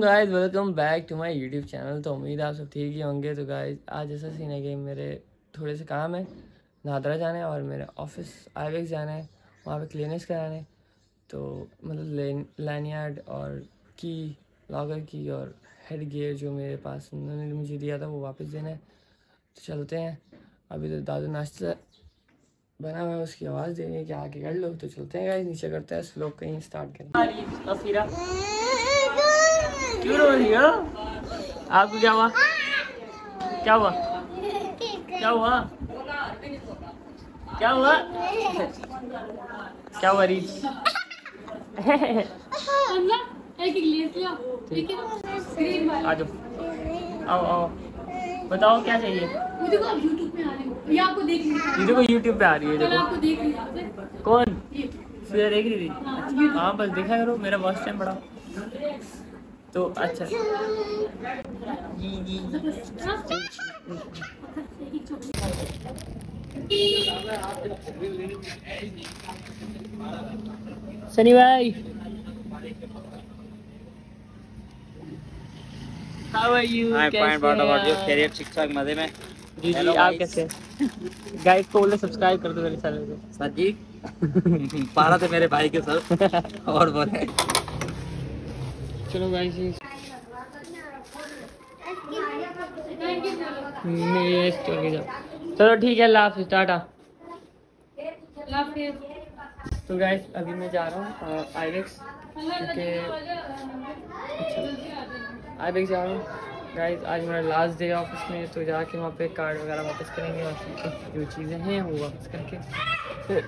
Guys welcome back to my YouTube channel तो उम्मीद आप सब ठीक ही होंगे। तो गाइस आज ऐसा सीन है कि मेरे थोड़े से काम है, नादरा जाना है और मेरे ऑफ़िस आई जाना है, वहाँ पे क्लिनिक्स कराने। तो मतलब लैन यार्ड और की लॉगर की और हेड गियर जो मेरे पास उन्होंने मुझे दिया था, वो वापस देना है। तो चलते हैं। अभी तो दादू नाश्ता बना हुआ है उसकी आवाज़ देनी है कि आगे कर लो तो चलते हैं गाइस नीचे करते हैं स्लोक कहीं स्टार्ट करें। अफीरा क्यों रो रही हो? आपको क्या हुआ? क्या हुआ? क्या हुआ? क्या हुआ? क्या हुआ रीच आ जाओ। आओ आओ। बताओ क्या चाहिए? मुझे ये आपको देख ये देखो यूट्यूब पे आ रही है देखो। आपको देख कौन? ये। फिर देख रही थी हाँ, बस देखा करो मेरा फ़र्स्ट टाइम पड़ा तो अच्छा। जी जी सनी भाई। How are you I'm fine. What about you? खैरियत ठीक ठाक मज़े में? जी जी आप कैसे हैं? गाइस को बोले सब्सक्राइब कर दो मेरे चैनल को। सर जी पारा थे मेरे भाई के सर और बोले। चलो गाइस स्टोरी जा चलो ठीक है अल्लाह हाफिज़ टाटा तो गाइस अभी मैं जा रहा हूँ आईवेक्स क्योंकि आईवेक्स जा रहा हूँ। गाइस आज मेरा लास्ट डे ऑफ़िस में तो जाके वहाँ पे कार्ड वगैरह वापस करेंगे और जो चीज़ें हैं वो वापस करके फिर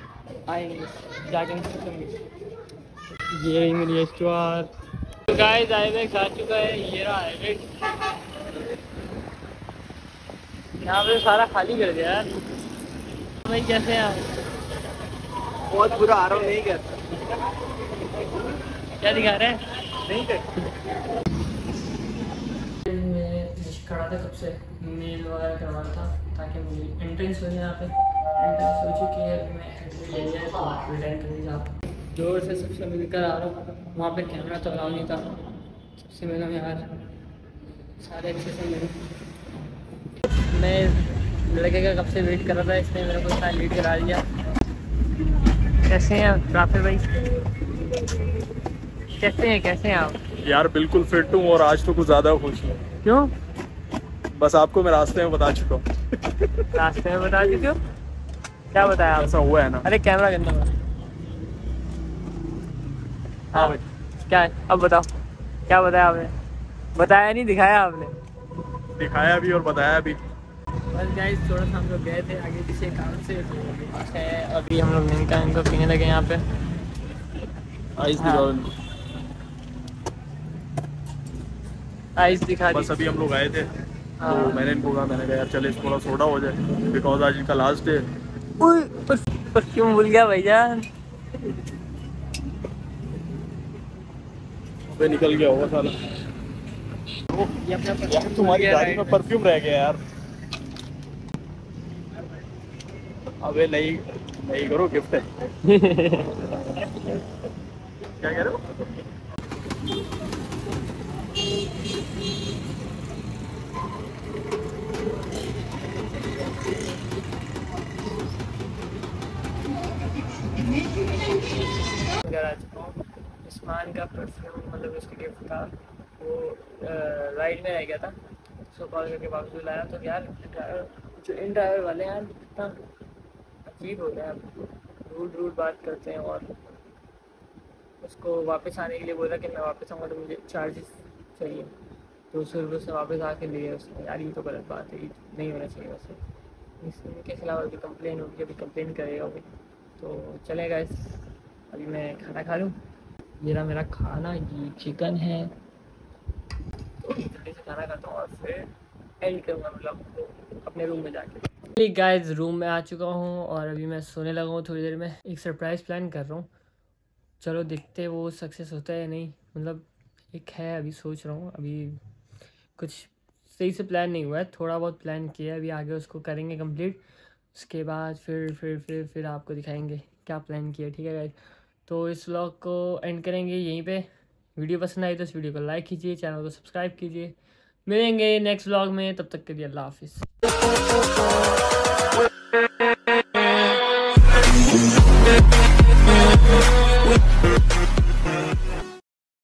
आएँगे जाके करेंगे। ये मेरी स्टोर तो गाइस आईवेक्स आ चुका है ये रहा आईवेक्स यहाँ पे सारा खाली कर दिया यार। भाई कैसे हैं आप? बहुत बुरा आ रहा हूँ नहीं कर क्या दिखा रहे हैं? नहीं कर था कब से मेल वगैरह करवाना था ताकि मेरी एंट्रेंस हो यहाँ पे। एंट्रेंस हो चुकी है अभी मैं ले लिया तो रिटर्न करने जा ज़ोर से सबसे मिलकर आ रहा हूँ वहाँ पे कैमरा तो अलाउ नहीं था। सबसे मिला यार सारे अच्छे से मिले। मैं लड़के का कब से वेट कर रहा था इसने मेरे को इतना लेट करा दिया। कैसे हैं राफे भाई? कैसे हैं कैसे हैं आप? यार बिल्कुल फिट हूँ और आज तो कुछ ज़्यादा खुश हूँ। क्यों? बस आपको मैं रास्ते में बता चुका हूँ। रास्ते में बता चुके हो? क्या बताया आप ऐसा हुआ है ना। अरे कैमरा गंदा हाँ भाई। क्या है? अब बताओ। क्या बताया आपने? बताया नहीं दिखाया आपने? दिखाया भी और बताया भी। बस गाइस थोड़ा सा हम लोग गए थे आगे पीछे काम से। तो अभी हम लोग इनका इनको पीने लगे यहाँ पे। आइस हाँ। दिखाओ। आइस दिखा बस अभी हम लोग आए थे। तो मैंने इनको कहा मैंने कहा यार चले थोड़ा सोडा हो जाए बिकॉज़ आज इनका लास्ट डे पर, पर क्यों भूल गया भैया पे निकल गया होगा साला। यार तुम्हारी गाड़ी में परफ्यूम रह गया यार। अबे नहीं नहीं करो गिफ्ट है। क्या कह रहे हो? घर आ चुका हूँ उस्मान का परफ्यूम मतलब उसके गिफ्ट था वो राइड में रह गया था। उसको कॉल करके वापस लाया तो यार जो इन ड्राइवर वाले यार कितना अजीब हो गया रूड रूड बात करते हैं और उसको वापस आने के लिए बोला कि मैं वापस आऊँगा तो मुझे चार्जेस चाहिए। सौ रुपये से वापस आके लिए उसने यार, ये तो गलत बात है, ये नहीं होना चाहिए वैसे। इसके खिलाफ अभी कंप्लेन होगी, अभी कंप्लेन करेगा अभी तो चलेगा इस अभी मैं खाना खा लूँ। रहा मेरा खाना, ये चिकन है। तो से खाना खाता हूँ और फिर एंड करूँगा मतलब अपने रूम में जाके। गाइस रूम में आ चुका हूँ और अभी मैं सोने लगा हूँ थोड़ी देर में। एक सरप्राइज़ प्लान कर रहा हूँ। चलो देखते हैं वो सक्सेस होता है या नहीं। मतलब एक है, अभी सोच रहा हूँ। अभी कुछ सही से प्लान नहीं हुआ है। थोड़ा बहुत प्लान किया है। अभी आगे उसको करेंगे कंप्लीट उसके बाद फिर फिर फिर फिर आपको दिखाएँगे क्या प्लान किया, ठीक है गाइज़ तो इस व्लॉग को एंड करेंगे यहीं पे। वीडियो पसंद आई तो इस वीडियो को लाइक कीजिए चैनल को सब्सक्राइब कीजिए। मिलेंगे नेक्स्ट व्लॉग में, तब तक के लिए अल्लाह हाफिज़।